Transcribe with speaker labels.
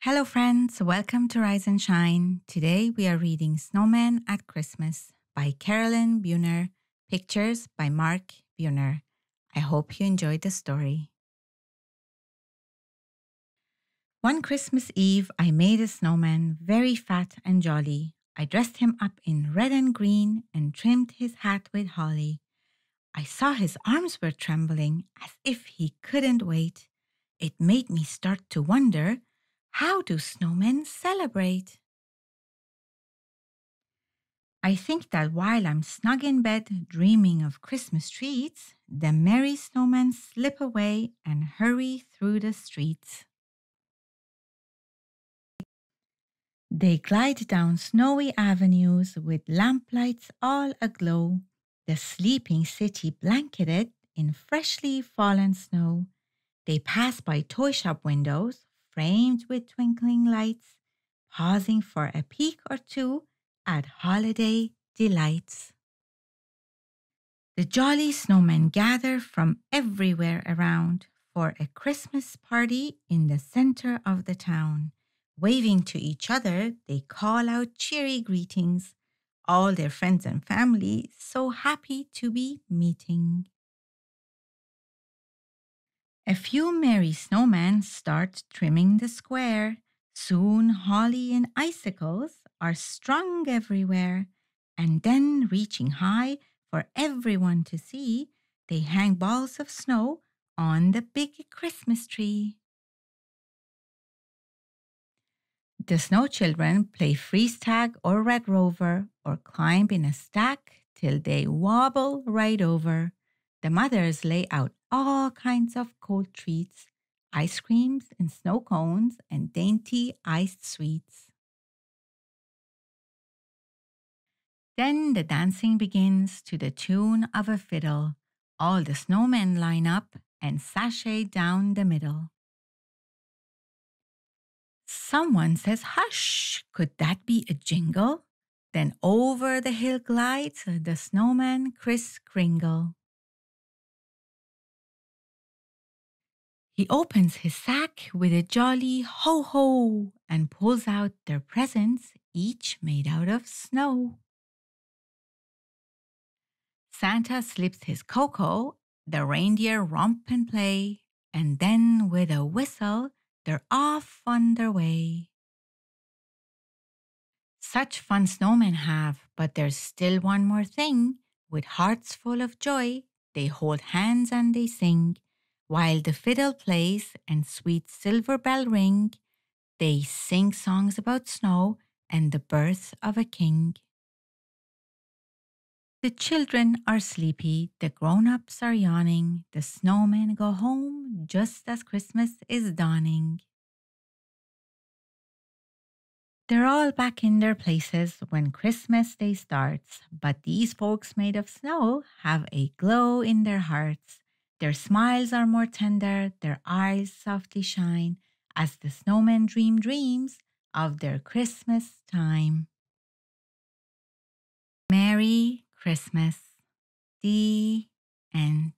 Speaker 1: Hello, friends. Welcome to Rise and Shine. Today we are reading Snowmen at Christmas by Caralyn Buehner, pictures by Mark Buehner. I hope you enjoyed the story. One Christmas Eve, I made a snowman very fat and jolly. I dressed him up in red and green and trimmed his hat with holly. I saw his arms were trembling as if he couldn't wait. It made me start to wonder how do snowmen celebrate? I think that while I'm snug in bed dreaming of Christmas treats, the merry snowmen slip away and hurry through the streets. They glide down snowy avenues with lamplights all aglow, the sleeping city blanketed in freshly fallen snow. They pass by toy shop windows framed with twinkling lights, pausing for a peek or two at holiday delights. The jolly snowmen gather from everywhere around for a Christmas party in the center of the town. Waving to each other, they call out cheery greetings. All their friends and family so happy to be meeting. A few merry snowmen start trimming the square. Soon holly and icicles are strung everywhere. And then, reaching high for everyone to see, they hang balls of snow on the big Christmas tree. The snow children play freeze tag or red rover or climb in a stack till they wobble right over. The mothers lay out all kinds of cold treats, ice creams and snow cones, and dainty iced sweets. Then the dancing begins to the tune of a fiddle. All the snowmen line up and sashay down the middle. Someone says, Hush! Could that be a jingle? Then over the hill glides the snowman Kris Kringle. He opens his sack with a jolly ho ho and pulls out their presents, each made out of snow. Santa slips his cocoa, the reindeer romp and play, and then with a whistle, they're off on their way. Such fun snowmen have, but there's still one more thing. With hearts full of joy, they hold hands and they sing. While the fiddle plays and sweet silver bell ring, they sing songs about snow and the birth of a king. The children are sleepy, the grown ups are yawning, the snowmen go home just as Christmas is dawning. They're all back in their places when Christmas Day starts, but these folks made of snow have a glow in their hearts. Their smiles are more tender, their eyes softly shine as the snowmen dream dreams of their Christmas time. Merry Christmas. The end.